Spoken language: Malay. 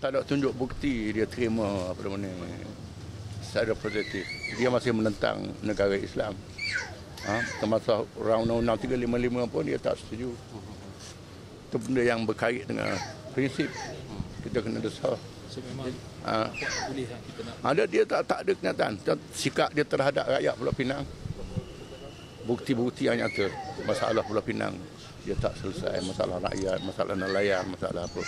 Tak ada tunjuk bukti dia terima apa nama ni secara positif. Dia masih menentang negara Islam. Ha? Termasuk orang undang-undang 355 pun dia tak setuju. Itu benda yang berkait dengan prinsip. Kita kena desah. Ha. Ada dia tak tak ada kenyataan. Sikap dia terhadap rakyat Pulau Pinang. Bukti-bukti yang nyata masalah Pulau Pinang dia tak selesai masalah rakyat, masalah nelayan, masalah apa.